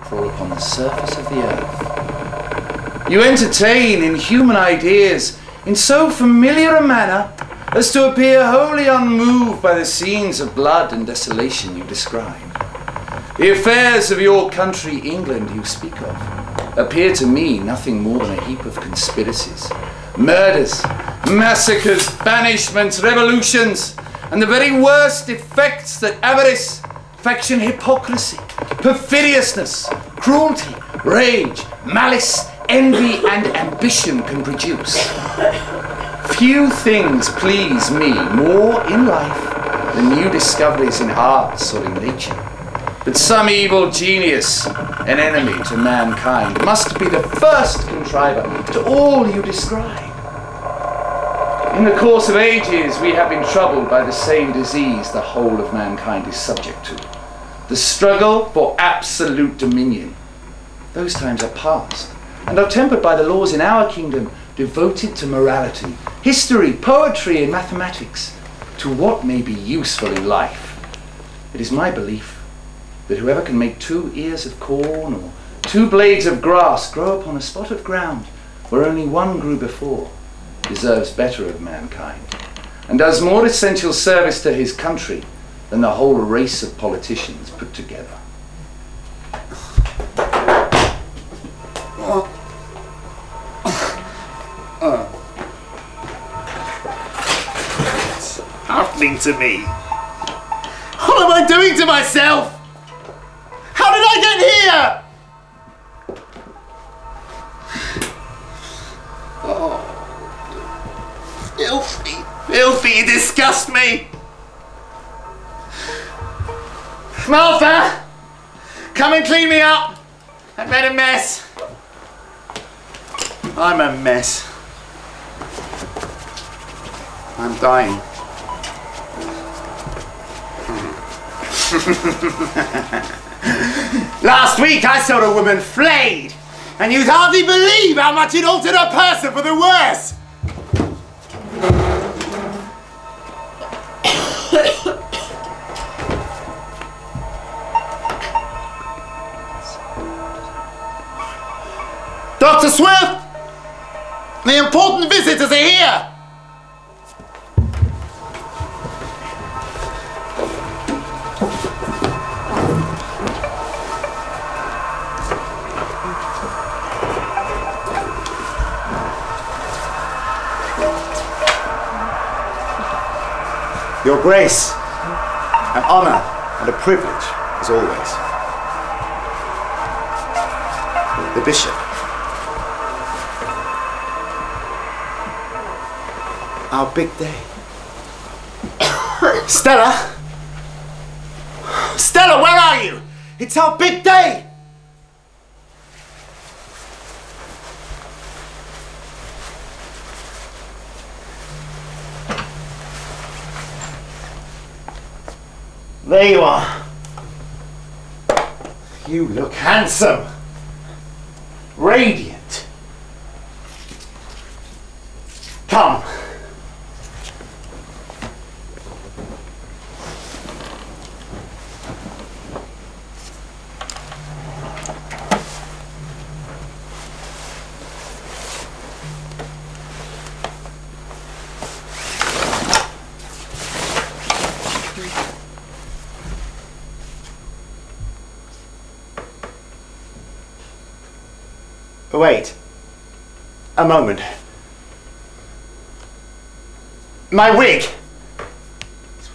crawl upon the surface of the earth. You entertain inhuman ideas in so familiar a manner as to appear wholly unmoved by the scenes of blood and desolation you describe. The affairs of your country, England, you speak of, appear to me nothing more than a heap of conspiracies, murders, massacres, banishments, revolutions, and the very worst effects that avarice, faction, hypocrisy, perfidiousness, cruelty, rage, malice, envy, and ambition can produce. Few things please me more in life than new discoveries in arts or in nature. But some evil genius, an enemy to mankind, must be the first contriver to all you describe. In the course of ages, we have been troubled by the same disease the whole of mankind is subject to the struggle for absolute dominion. Those times are past and are tempered by the laws in our kingdom devoted to morality, history, poetry, and mathematics, to what may be useful in life. It is my belief that whoever can make two ears of corn or two blades of grass grow upon a spot of ground where only one grew before deserves better of mankind and does more essential service to his country than the whole race of politicians put together. What's happening to me? What am I doing to myself? How did I get here? Oh, filthy, filthy, you disgust me. Martha, come and clean me up. I've made a mess. I'm a mess. I'm dying. Last week I saw a woman flayed, and you'd hardly believe how much it altered a person for the worse. Dr. Swift! The important visitors are here! Your grace, an honor and a privilege, as always. The bishop. Big day. Stella! Stella, where are you? It's our big day! There you are. You look handsome. Radiant. Come. Wait. A moment. My wig.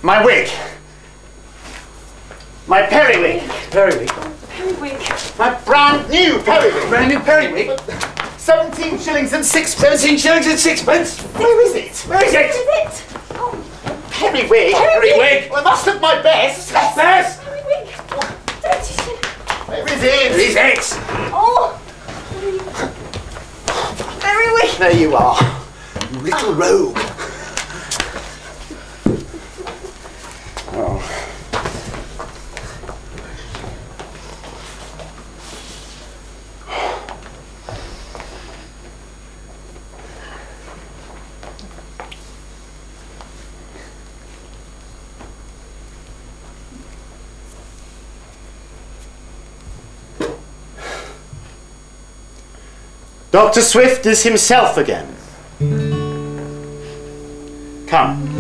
My wig. My periwig. Periwig. Periwig. My brand new periwig. Brand new periwig. 17 shillings and sixpence. 17 shillings and sixpence. Where is it? Where is Where it? is it? Oh, Periwig. Periwig. Well, I must have my best. Yes. periwig. Thirty shillings. Where is it? There is it. Oh. Periwig. There you are. You little rogue. Dr. Swift is himself again. Come,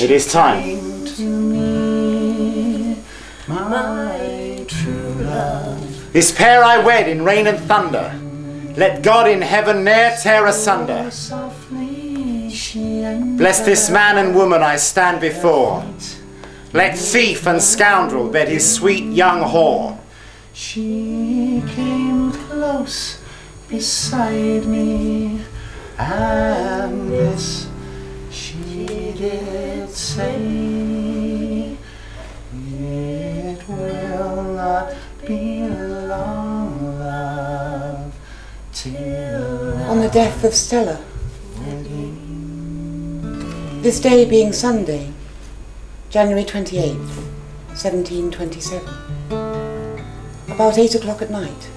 it is time. to me, my true love. This pair I wed in rain and thunder. Let God in heaven ne'er tear asunder. Bless this man and woman I stand before. Let thief and scoundrel bed his sweet young whore. Close beside me, and this she did say. It will not be long, love, till on the death of Stella. This day being Sunday, January 28th, 1727. About eight o'clock at night.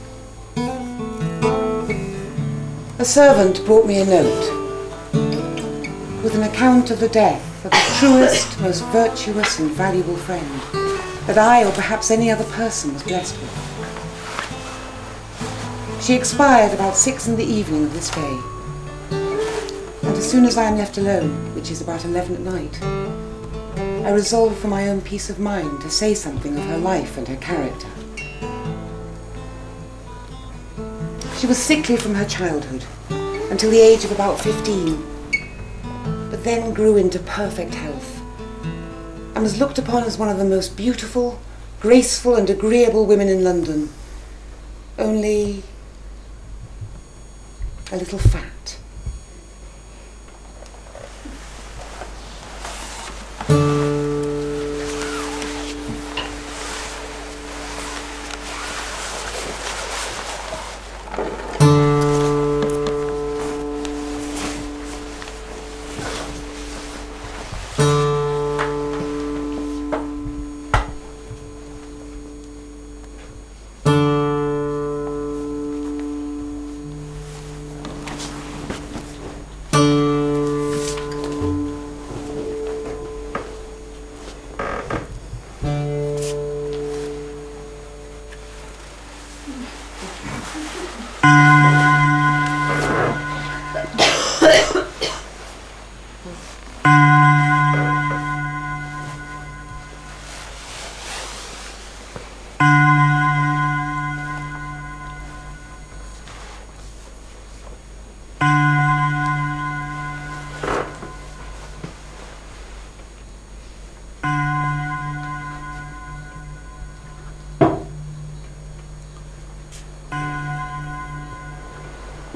A servant brought me a note with an account of the death of the truest, most virtuous and valuable friend that I or perhaps any other person was blessed with. She expired about six in the evening of this day. And as soon as I am left alone, which is about eleven at night, I resolve for my own peace of mind to say something of her life and her character. She was sickly from her childhood until the age of about fifteen, but then grew into perfect health and was looked upon as one of the most beautiful, graceful, and agreeable women in London. Only a little fat.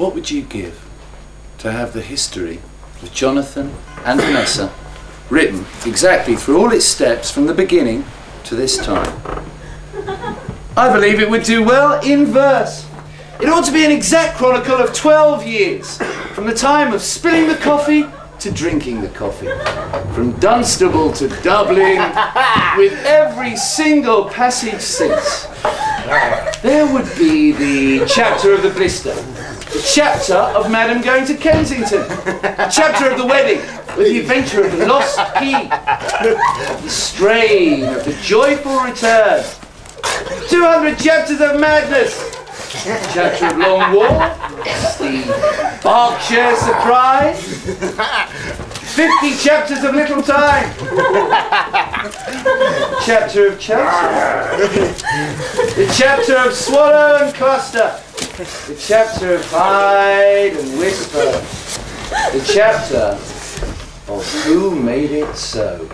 What would you give to have the history of Jonathan and Vanessa written exactly through all its steps from the beginning to this time? I believe it would do well in verse. It ought to be an exact chronicle of 12 years, from the time of spilling the coffee to drinking the coffee, from Dunstable to Dublin, with every single passage since. There would be the chapter of the blister, chapter of Madam going to Kensington, chapter of the wedding, with the adventure of the lost key, the strain of the joyful return, 200 chapters of madness, chapter of long war, the Berkshire surprise, 50 chapters of little time, chapter of Chelsea, the chapter of swallow and cluster, the chapter of hide and whisper, the chapter of who made it so.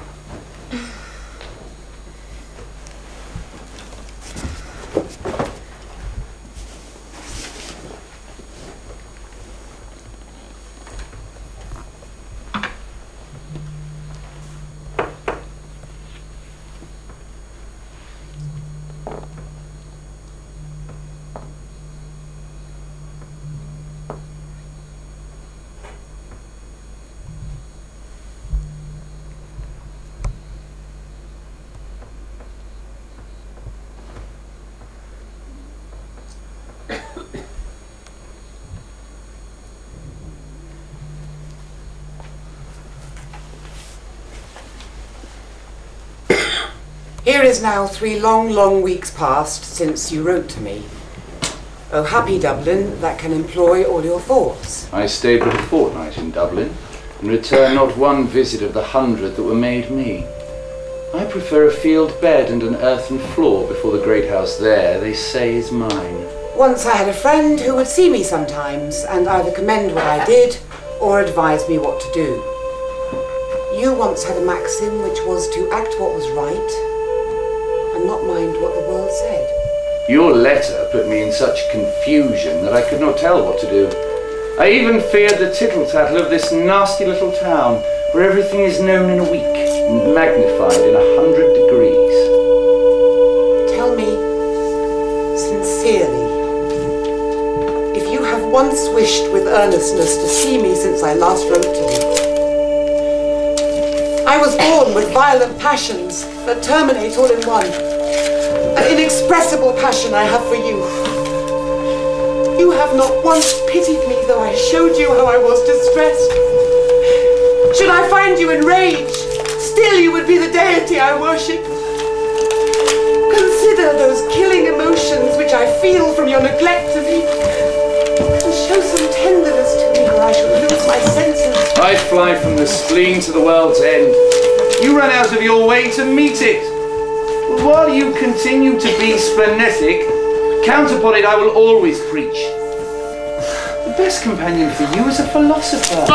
Here is now three long, long weeks past since you wrote to me. Oh, happy Dublin that can employ all your thoughts. I stayed but a fortnight in Dublin, and returned not one visit of the hundred that were made me. I prefer a field bed and an earthen floor before the great house there, they say, is mine. Once I had a friend who would see me sometimes and either commend what I did or advise me what to do. You once had a maxim which was to act what was right and not mind what the world said. Your letter put me in such confusion that I could not tell what to do. I even feared the tittle-tattle of this nasty little town, where everything is known in a week and magnified in a hundred degrees. Tell me sincerely if you have once wished with earnestness to see me since I last wrote to you. I was born with violent passions that terminate all in one. An inexpressible passion I have for you. You have not once pitied me, though I showed you how I was distressed. Should I find you enraged, still you would be the deity I worship. Consider those killing emotions which I feel from your neglect of me, some tenderness to me, or I shall lose my senses. I fly from the spleen to the world's end. You run out of your way to meet it. While you continue to be splenetic, count upon it I will always preach. The best companion for you is a philosopher.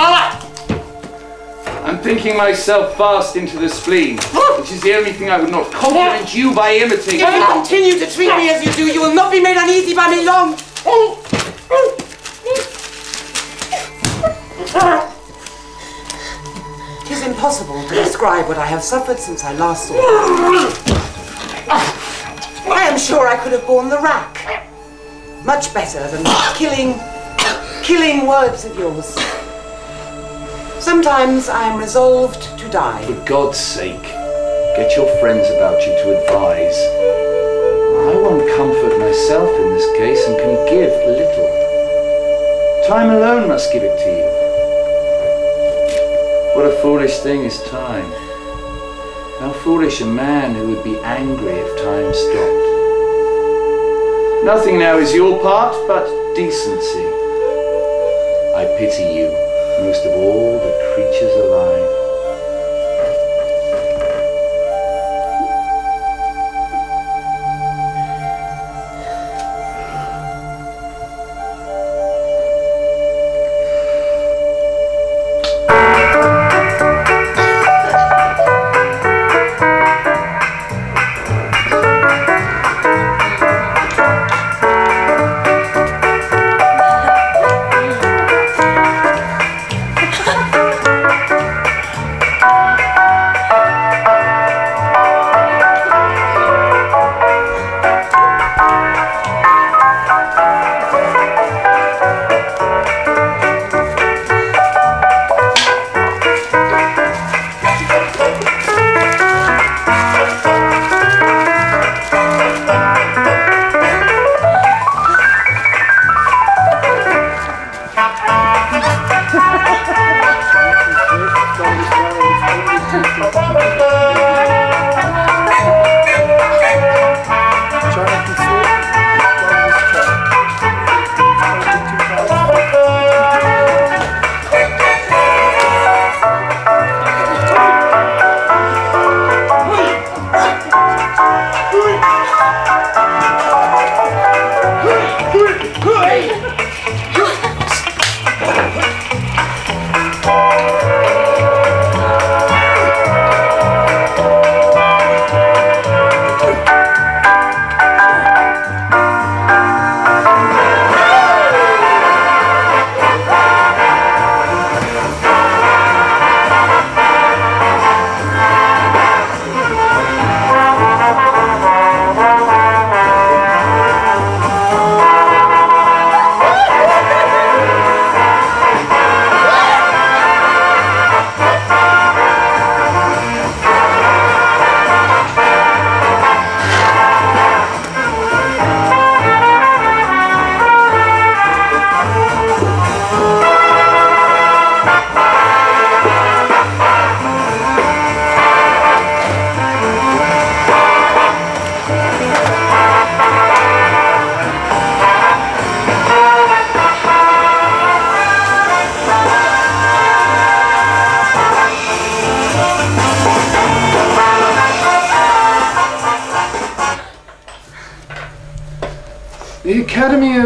I'm thinking myself fast into the spleen, which is the only thing I would not compliment you by imitating. If you continue to treat me as you do, you will not be made uneasy by me long. Oh! Oh! It is impossible to describe what I have suffered since I last saw you. I am sure I could have borne the rack. Much better than killing, killing words of yours. Sometimes I am resolved to die. For God's sake, get your friends about you to advise. I want comfort myself in this case and can give little. Time alone must give it to you. What a foolish thing is time. How foolish a man who would be angry if time stopped. Nothing now is your part but decency. I pity you most of all the creatures alive.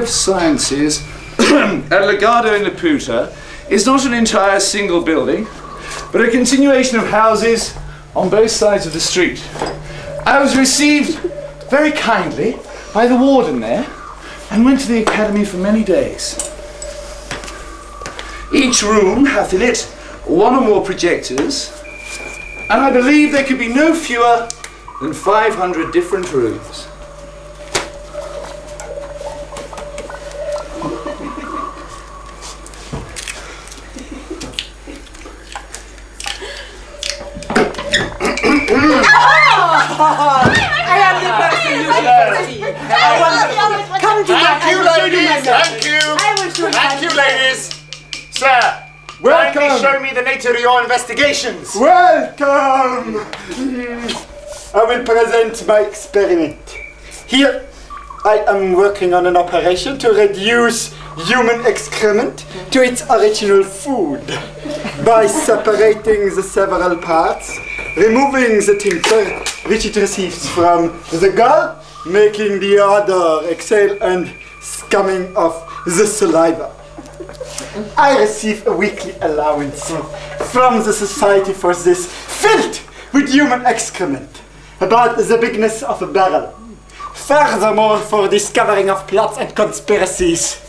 Of Sciences at Lagado in Laputa is not an entire single building, but a continuation of houses on both sides of the street. I was received very kindly by the warden there and went to the academy for many days. Each room hath in it one or more projectors, and I believe there could be no fewer than 500 different rooms. I am the person you should see. Come Thank my you, ladies. Thank you. I will show Thank you, ladies. Sir, Welcome. kindly show me the nature of your investigations. Welcome! I will present my experiment. Here, I am working on an operation to reduce human excrement to its original food by separating the several parts, removing the tincture which it receives from the gall, making the odor exhale and scumming off the saliva. I receive a weekly allowance from the Society for this filled with human excrement about the bigness of a barrel. Furthermore, for discovering of plots and conspiracies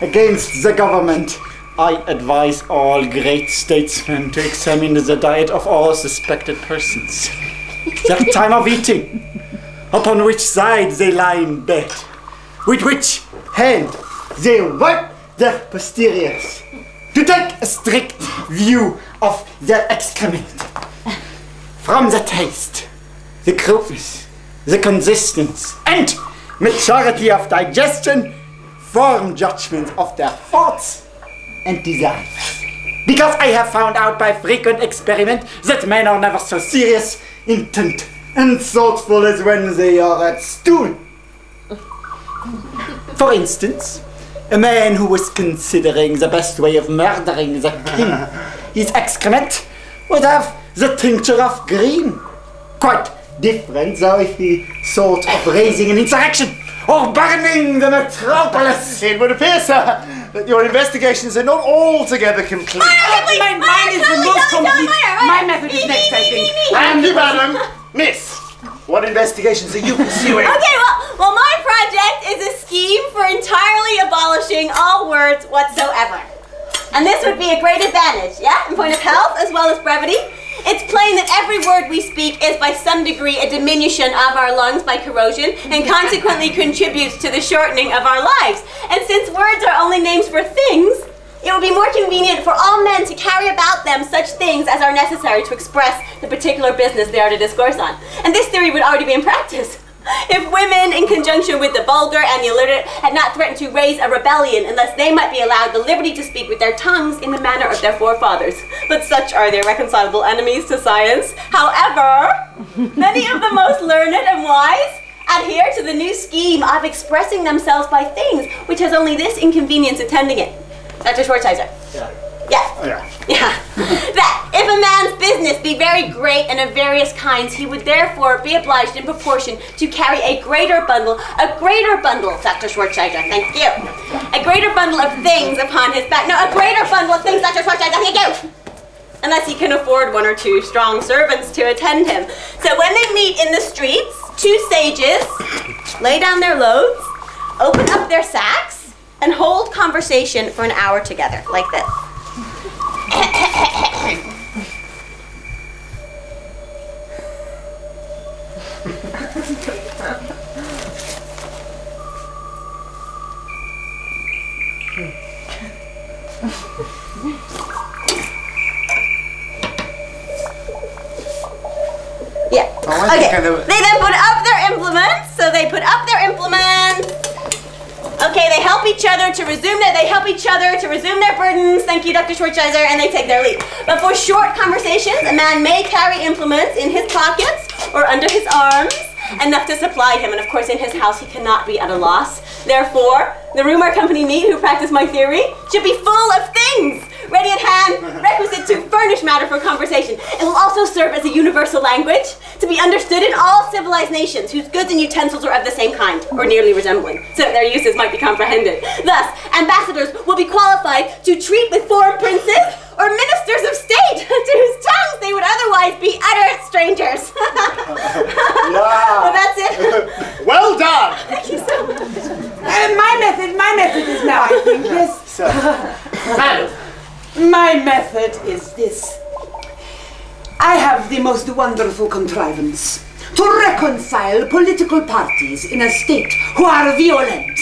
against the government, I advise all great statesmen to examine the diet of all suspected persons, their time of eating, upon which side they lie in bed, with which hand they wipe their posteriors, to take a strict view of their excrement. From the taste, the crudeness, the consistence, and maturity of digestion, form judgment of their thoughts and desires. Because I have found out by frequent experiment that men are never so serious, intent, and thoughtful as when they are at stool. For instance, a man who was considering the best way of murdering the king, his excrement, would have the tincture of green. Quite different though if he thought of raising an insurrection or burning the metropolis. It would appear, sir, that your investigations are not altogether complete. My, mine is the most complete. My method is next, I think. Thank you, madam. Miss, what investigations are you pursuing? Okay, well, well, my project is a scheme for entirely abolishing all words whatsoever. And this would be a great advantage, yeah, in point of health as well as brevity. It's plain that every word we speak is by some degree a diminution of our lungs by corrosion and consequently contributes to the shortening of our lives. And since words are only names for things, it would be more convenient for all men to carry about them such things as are necessary to express the particular business they are to discourse on. And this theory would already be in practice. If women, in conjunction with the vulgar and the illiterate, had not threatened to raise a rebellion unless they might be allowed the liberty to speak with their tongues in the manner of their forefathers. But such are their reconcilable enemies to science. However, many of the most learned and wise adhere to the new scheme of expressing themselves by things which has only this inconvenience attending it. Dr. Schwartzizer. Yeah. Yeah. Yeah. Yeah. that if a man's business be very great and of various kinds, he would therefore be obliged in proportion to carry a greater bundle, a greater bundle, Dr. Schwartzizer, thank you. A greater bundle of things upon his back. No, a greater bundle of things, Dr. Schwartzizer, thank you. Unless he can afford one or two strong servants to attend him. So when they meet in the streets, two sages lay down their loads, open up their sacks, and hold conversation for an hour together, like this. Yeah. Okay. They then put up their implements. To resume their, they help each other to resume their burdens. Thank you, Dr. Schwartzizer, and they take their leave. But for short conversations, a man may carry implements in his pockets or under his arms, enough to supply him. And of course, in his house, he cannot be at a loss. Therefore, the room our company meet, who practice my theory, should be full of things, ready at hand, requisite to furnish matter for conversation. It will also serve as a universal language to be understood in all civilized nations whose goods and utensils are of the same kind, or nearly resembling, so that their uses might be comprehended. Thus, ambassadors will be qualified to treat with foreign princes or ministers of state to whose tongues they would otherwise be utter strangers. well, that's it. Well done! Thank you so much. Uh, my method, my method is now, I think, yes. Madam, My method is this. I have the most wonderful contrivance to reconcile political parties in a state who are violent.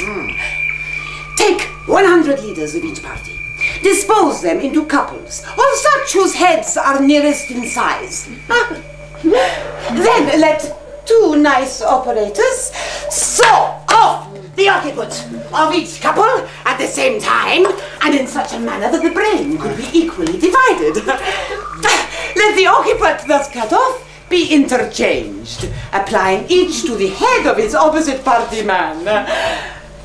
Take 100 leaders of each party, dispose them into couples of such whose heads are nearest in size. then let two nice operators saw the occupant of each couple at the same time and in such a manner that the brain could be equally divided. let the occupant thus cut off be interchanged, applying each to the head of his opposite party man.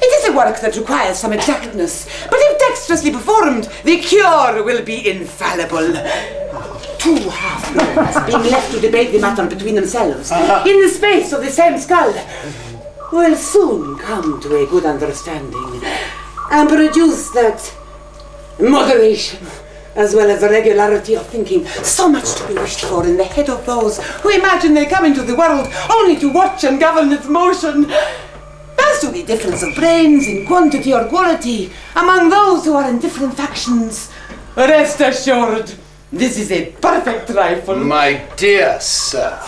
It is a work that requires some exactness, but if dexterously performed, the cure will be infallible. Two half-bloods being left to debate the matter between themselves uh-huh. in the space of the same skull will soon come to a good understanding and produce that moderation as well as regularity of thinking so much to be wished for in the head of those who imagine they come into the world only to watch and govern its motion. As to the difference of brains in quantity or quality among those who are in different factions, rest assured, this is a perfect trifle. My dear sir,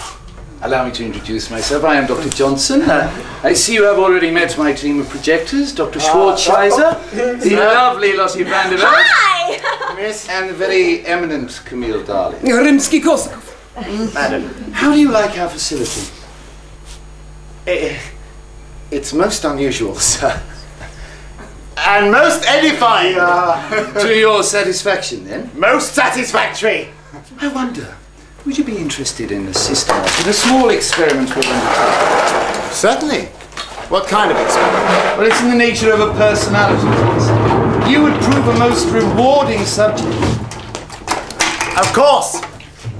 allow me to introduce myself. I am Dr. Johnson. Uh, I see you have already met my team of projectors, Dr. Schwarzscheiser, the lovely Lottie Vanderbilt, Hi! Miss. and the very eminent Camille Darling. Rimsky-Korsakov. Madam, How do you like our facility? eh, it's most unusual, sir. And most edifying. to your satisfaction, then? Most satisfactory. I wonder, would you be interested in assisting us with a small experiment we're undertaking? Certainly. What kind of experiment? Well, it's in the nature of a personality test. You would prove a most rewarding subject. Of course.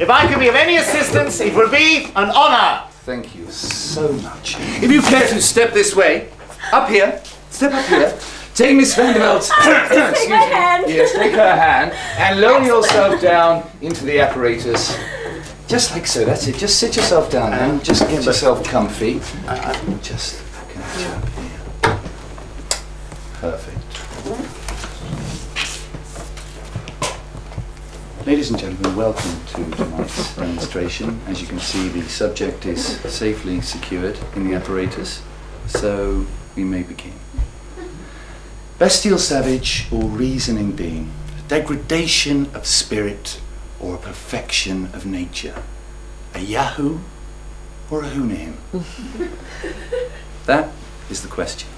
If I can be of any assistance, it would be an honor. Thank you so much. If you care to step this way, up here, step up here, take Miss Vanderbilt. Take my hand. Yes, take her hand and lower yourself down into the apparatus. Just like so, that's it. Just sit yourself down and just get yourself comfy. Uh, uh, just catch up here. Perfect. Ladies and gentlemen, welcome to tonight's demonstration. As you can see, the subject is safely secured in the apparatus, so we may begin. Bestial savage or reasoning being, degradation of spirit or a perfection of nature, a Yahoo or a Houyhnhnm? that is the question.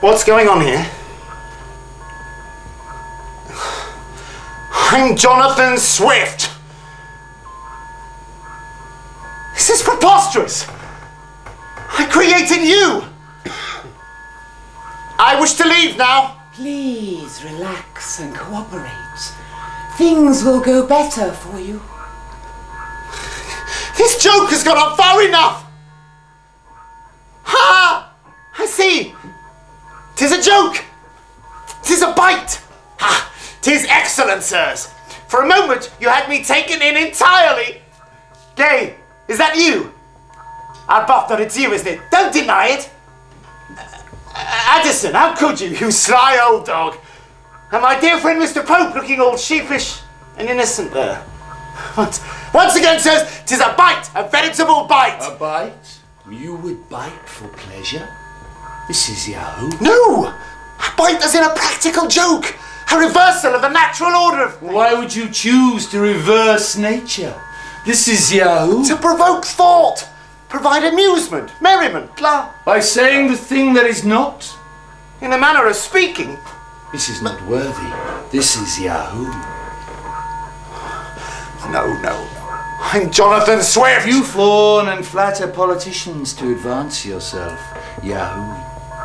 What's going on here? I'm Jonathan Swift. This is preposterous. I created you. I wish to leave now. Please relax and cooperate. Things will go better for you. This joke has gone on far enough. Excellent, sirs. For a moment, you had me taken in entirely. Gay, is that you? Arbuthnot, it's you, isn't it? Don't deny it. Uh, Addison, how could you, you sly old dog? And my dear friend Mr. Pope looking all sheepish and innocent there. Once, once again, sirs, tis a bite, a veritable bite. A bite? You would bite for pleasure? This is Yahoo. No! A bite as in a practical joke! A reversal of the natural order of things. Why would you choose to reverse nature? This is Yahoo. To provoke thought, provide amusement, merriment, blah. By saying the thing that is not, in a manner of speaking. This is not worthy. This is Yahoo. No, no, no. I'm Jonathan Swift. You fawn and flatter politicians to advance yourself. Yahoo.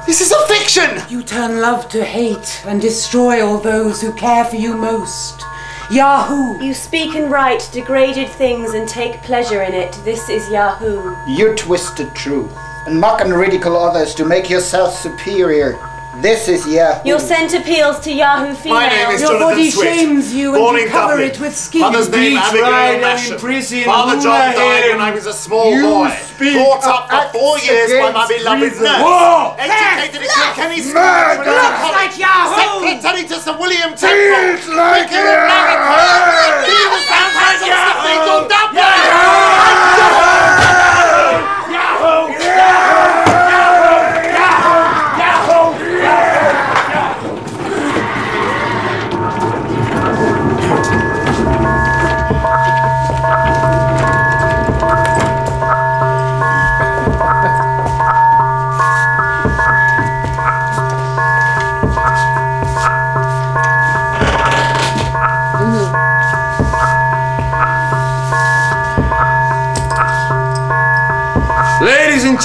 This is a fiction. You turn love to hate and destroy all those who care for you most. Yahoo! You speak and write degraded things and take pleasure in it. This is Yahoo. You twisted truth and mock and ridicule others to make yourself superior. This is Yahoo. Your sent appeals to Yahoo females. My name is Your Jonathan body Swift. shames you and Born you cover Dublin. it with skin. Mother's name Beat Abigail Ryder in Masham. prison, Father John ruler died when I was a small You boy. speak Brought up for four years by my beloved reason. nurse. Whoa! Educated at Kilkenny School. Murder! Trinity College. like Yahoo! Secretary to Sir William Temple. Feels like Vicar of Marriott. Yahoo!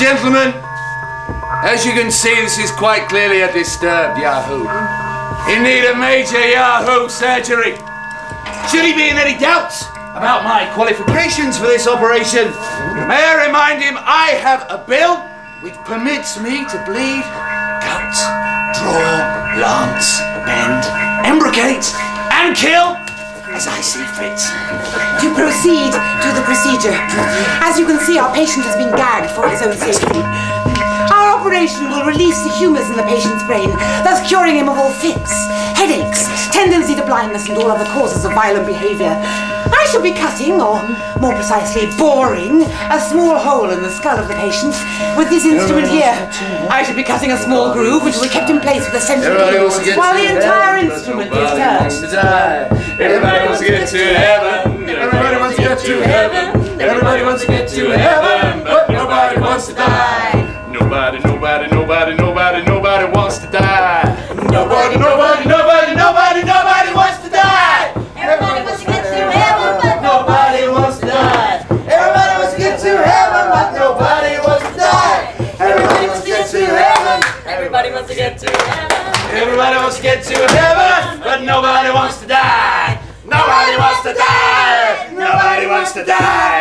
Gentlemen, as you can see, this is quite clearly a disturbed Yahoo. In need of major Yahoo surgery. Should he be in any doubts about my qualifications for this operation, may I remind him I have a bill which permits me to bleed, cut, draw, lance, bend, embricate, and kill as I see fit. To proceed to the procedure. As you can see, our patient has been gagged for his own safety. Operation will release the humours in the patient's brain, thus curing him of all fits, headaches, tendency to blindness, and all other causes of violent behaviour. I shall be cutting, or more precisely, boring, a small hole in the skull of the patient with this instrument here. I shall be cutting a small groove which will be kept in place with a central Everybody pin, wants to get while the entire instrument is turned. wants to die. Everybody wants to get to heaven. Everybody wants to get to heaven. Everybody wants to get to heaven, but nobody wants to die. Nobody, nobody, nobody, nobody, nobody wants to die. Nobody, nobody, nobody, nobody, nobody wants to die. Everybody wants to get to heaven, but Nobody wants to die. Everybody wants to get to heaven, but nobody wants to die. Everybody wants to get to heaven. everybody wants to get to heaven. Everybody wants to get to heaven, but nobody wants to die. Nobody wants to die. Nobody wants to die.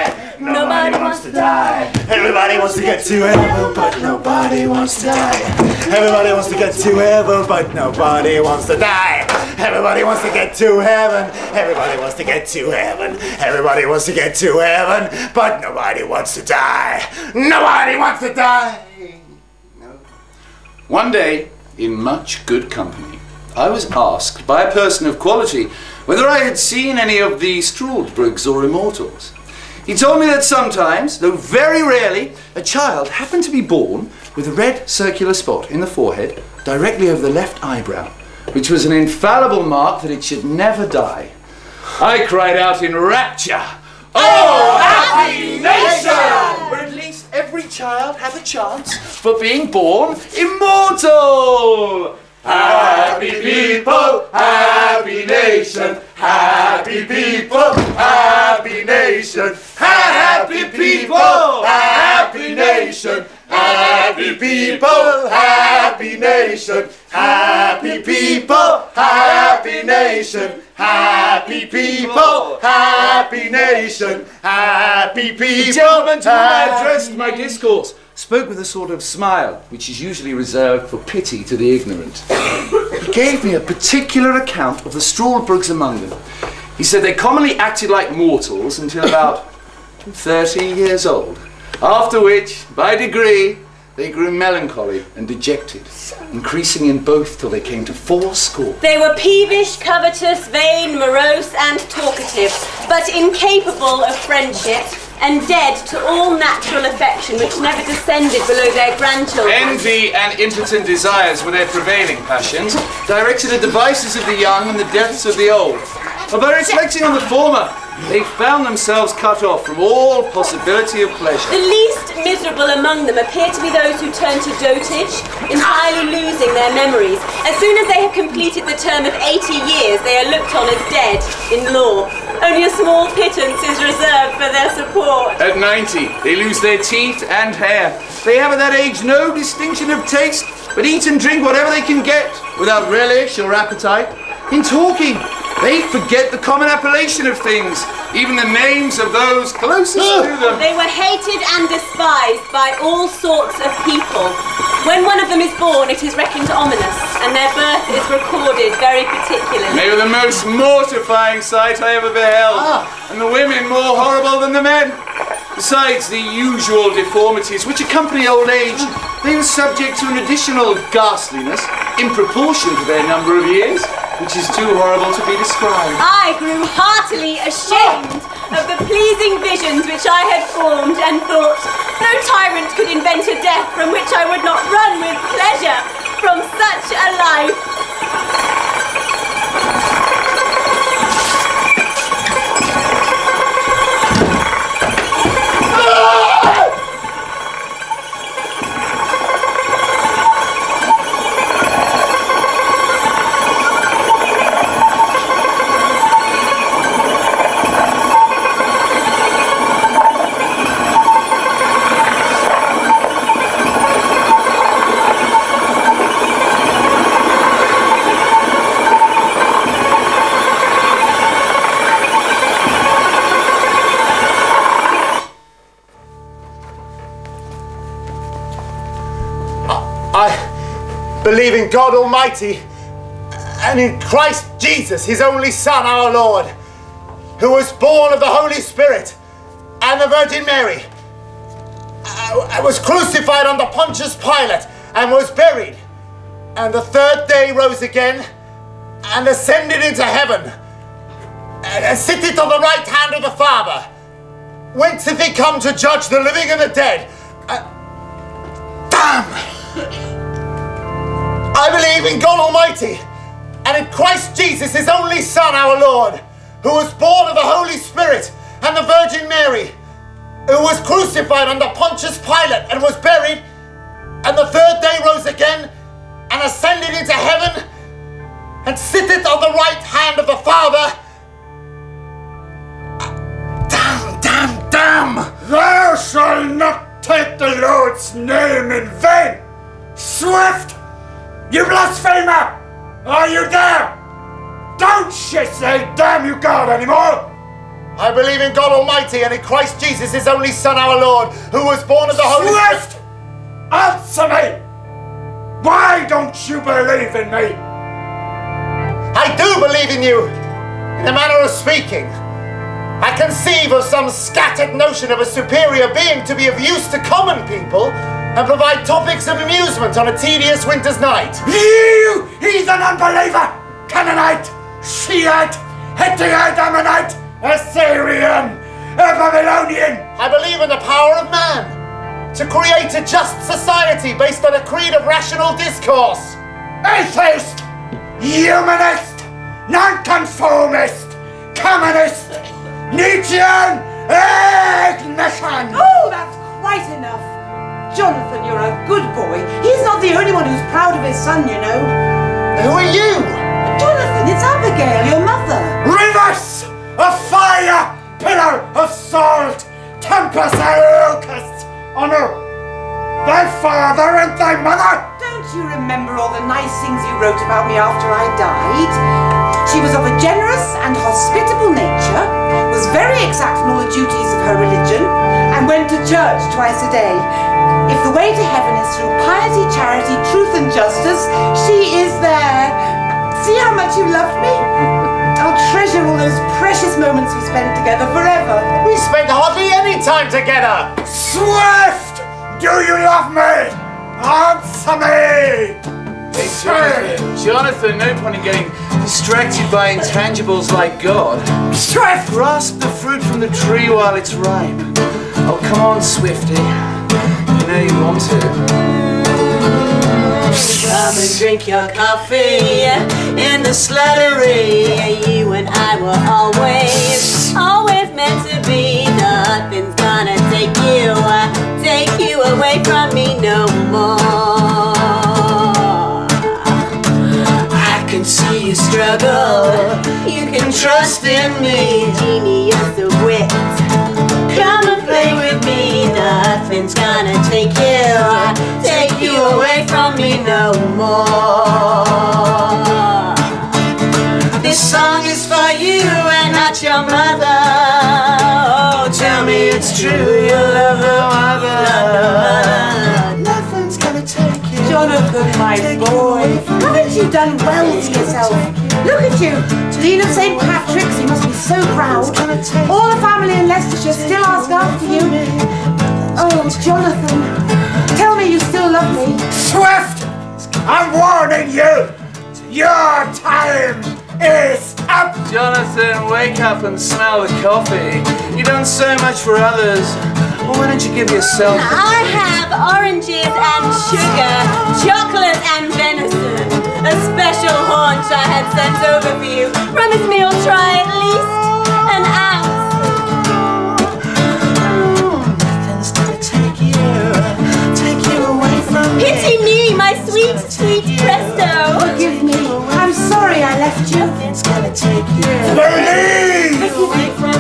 Wants to die. Everybody wants to get to heaven, but nobody wants to die. Everybody wants to get to heaven, but nobody wants to die. Everybody wants to get to heaven. Everybody wants to get to heaven. Everybody wants to get to heaven, but nobody wants to die. Nobody wants to die. One day, in much good company, I was asked by a person of quality whether I had seen any of the Struldbrugs or Immortals. He told me that sometimes, though very rarely, a child happened to be born with a red circular spot in the forehead directly over the left eyebrow, which was an infallible mark that it should never die. I cried out in rapture, Oh, happy nation! Where at least every child has a chance for being born immortal! Happy people, happy nation, happy people, happy nation, happy people, happy nation, happy people, happy nation, happy people, happy nation, happy people, happy nation, happy people. Gentlemen, to whom I addressed my discourse spoke with a sort of smile, which is usually reserved for pity to the ignorant. He gave me a particular account of the Struldbrugs among them. He said they commonly acted like mortals until about 30 years old, after which, by degree, they grew melancholy and dejected, increasing in both till they came to four score. They were peevish, covetous, vain, morose, and talkative, but incapable of friendship, and dead to all natural affection which never descended below their grandchildren. Envy and impotent desires were their prevailing passions, directed at the vices of the young and the deaths of the old. But by reflecting on the former, they found themselves cut off from all possibility of pleasure. The least miserable among them appear to be those who turn to dotage, entirely losing their memories. As soon as they have completed the term of 80 years, they are looked on as dead in law. Only a small pittance is reserved for their support. At 90, they lose their teeth and hair. They have at that age no distinction of taste, but eat and drink whatever they can get without relish or appetite. In talking, they forget the common appellation of things, even the names of those closest ah. to them. They were hated and despised by all sorts of people. When one of them is born, it is reckoned ominous, and their birth is recorded very particularly. They were the most mortifying sight I ever beheld, ah. and the women more horrible than the men. Besides the usual deformities which accompany old age, they were subject to an additional ghastliness in proportion to their number of years, which is too horrible to be described. I grew heartily ashamed of the pleasing visions which I had formed and thought no tyrant could invent a death from which I would not run with pleasure from such a life. Believe in God Almighty and in Christ Jesus, His only Son, our Lord, who was born of the Holy Spirit and the Virgin Mary, uh, and was crucified under Pontius Pilate and was buried, and the third day rose again and ascended into heaven and sitteth on the right hand of the Father. Whence hath he come to judge the living and the dead? Uh, damn! I believe in God Almighty and in Christ Jesus, his only Son, our Lord, who was born of the Holy Spirit and the Virgin Mary, who was crucified under Pontius Pilate and was buried, and the third day rose again and ascended into heaven and sitteth on the right hand of the Father. Damn, damn, damn! Thou shalt not take the Lord's name in vain! Swift! You blasphemer! Are you there? Don't you say damn you God anymore! I believe in God Almighty and in Christ Jesus, his only Son, our Lord, who was born of the Holy Spirit. Swift! Answer me! Why don't you believe in me? I do believe in you, in a manner of speaking. I conceive of some scattered notion of a superior being to be of use to common people and provide topics of amusement on a tedious winter's night. You heathen unbeliever! Canaanite, Shiite, Hittite, Ammonite, Assyrian, Babylonian! I believe in the power of man to create a just society based on a creed of rational discourse. Atheist, humanist, nonconformist, communist, Nietzschean, ignition! Oh, that's quite enough. Jonathan, you're a good boy. He's not the only one who's proud of his son, you know. Who are you? Jonathan, it's Abigail, your mother. Rivers of fire, pillar of salt, tempest and locusts, honor thy father and thy mother. Don't you remember all the nice things you wrote about me after I died? She was of a generous and hospitable nature, was very exact in all the duties of her religion, and went to church twice a day. If the way to heaven is through piety, charity, truth, and justice, she is there. See how much you loved me? I'll treasure all those precious moments we spent together forever. We spent hardly any time together. Swift, do you love me? Answer me! Hey, Jonathan, no point in getting distracted by intangibles like God. Swift! Grasp the fruit from the tree while it's ripe. Oh, come on, Swifty. You know you want to. Come and drink your coffee in the sluttery. You and I were always, always meant to be. Nothing's gonna take you, uh, take you away from me no more. Struggle. You can trust in me, genius of the wit. Come and play with me. Nothing's gonna take you, take you away from me no more. This song is for you and not your mother. Oh, tell me it's true. You love her mother. Nothing's gonna take you. Jonathan, my boy, haven't you done well to yourself? Look at you, Dean of St. Patrick's, you must be so proud. All the family in Leicestershire still ask after you. Oh, Jonathan, tell me you still love me. Swift! I'm warning you! Your time is up! Jonathan, wake up and smell the coffee. You've done so much for others. Well, why don't you give yourself I have oranges and sugar, chocolate and venison. A special haunch I had sent over for you. Promise me you'll try at least an ounce. Nothing's gonna take you, take you away from Pity me, my sweet, sweet presto. Forgive me, I'm sorry I left you. Nothing's gonna take you Believe away from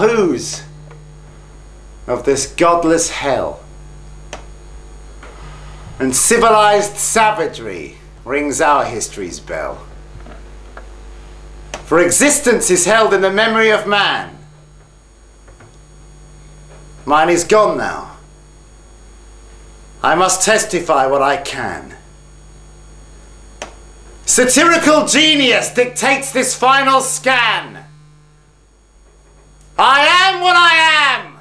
yahoos of this godless hell. And civilized savagery rings our history's bell. For existence is held in the memory of man. Mine is gone now. I must testify what I can. Satirical genius dictates this final scan. I am what I am!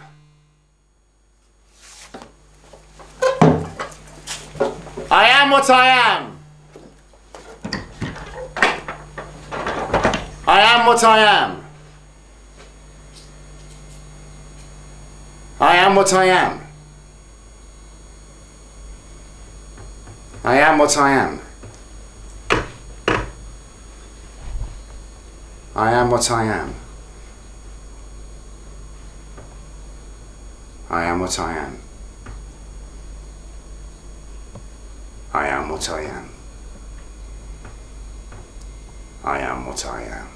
I am what I am! I am what I am! I am what I am! I am what I am! I am what I am. I am what I am. I am what I am. I am what I am.